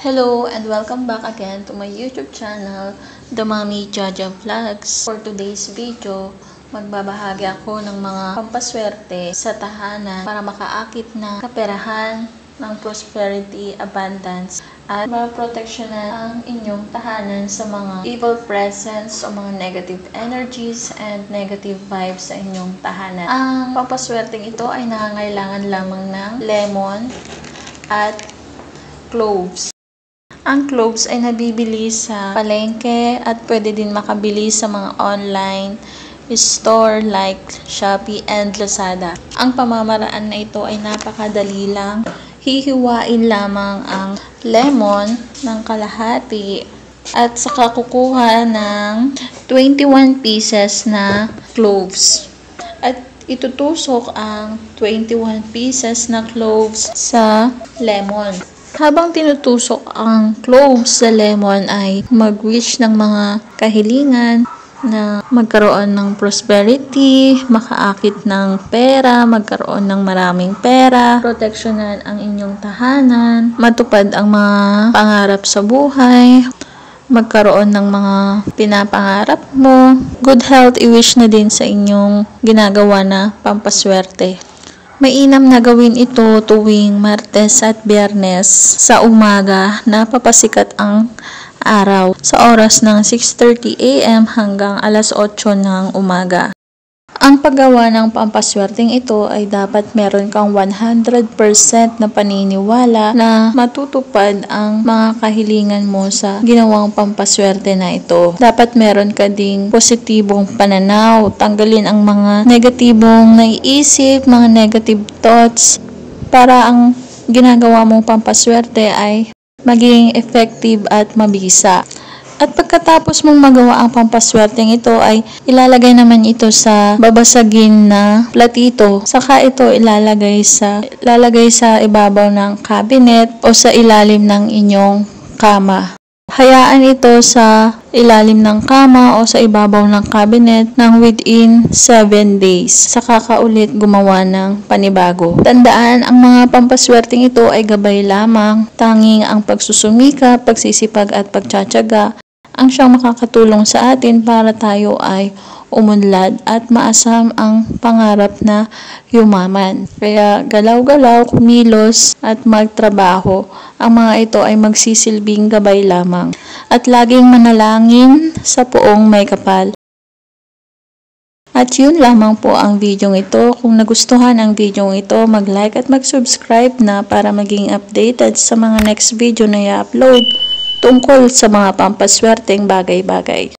Hello and welcome back again to my YouTube channel, The Mommy Jaja Vlogs. For today's video, magbabahagi ako ng mga pampaswerte sa tahanan para makaakit ng kaperahan ng prosperity, abundance, at maproteksyonan ang inyong tahanan sa mga evil presence o mga negative energies and negative vibes sa inyong tahanan. Ang pampaswerteng ito ay nangangailangan lamang ng lemon at cloves. Ang cloves ay nabibili sa palengke at pwede din makabili sa mga online store like Shopee and Lazada. Ang pamamaraan na ito ay napakadali lang. Hihiwain lamang ang lemon ng kalahati at saka kukuha ng 21 pieces na cloves. At itutusok ang 21 pieces na cloves sa lemon. Habang tinutusok ang cloves sa lemon ay mag-wish ng mga kahilingan na magkaroon ng prosperity, makaakit ng pera, magkaroon ng maraming pera, proteksyonan ang inyong tahanan, matupad ang mga pangarap sa buhay, magkaroon ng mga pinapangarap mo, good health i-wish na din sa inyong ginagawa na pampaswerte. Mainam na gawin ito tuwing Martes at Biyernes sa umaga na papasikat ang araw sa oras ng 6.30 a.m. hanggang alas 8 ng umaga. Ang paggawa ng pampaswerteng ito ay dapat meron kang 100% na paniniwala na matutupad ang mga kahilingan mo sa ginawang pampaswerte na ito. Dapat meron ka ding positibong pananaw, tanggalin ang mga negatibong naiisip, mga negative thoughts para ang ginagawa mong pampaswerte ay maging effective at mabisa. At pagkatapos mong magawa ang pampaswerteng ito ay ilalagay naman ito sa babasagin na platito. Saka ito ilalagay sa ilalagay sa ibabaw ng cabinet o sa ilalim ng inyong kama. Hayaan ito sa ilalim ng kama o sa ibabaw ng cabinet ng within 7 days. Saka ka ulit gumawa ng panibago. Tandaan, ang mga pampaswerteng ito ay gabay lamang. Tanging ang pagsusumika, pagsisipag at pagtsatsaga ang siyang makakatulong sa atin para tayo ay umunlad at maasam ang pangarap na yumaman. Kaya galaw-galaw, kumilos at magtrabaho. Ang mga ito ay magsisilbing gabay lamang. At laging manalangin sa poong may kapal. At yun lamang po ang video ito. Kung nagustuhan ang video ito, mag-like at mag-subscribe na para maging updated sa mga next video na i-upload tungkol sa mga pampaswerteng bagay-bagay.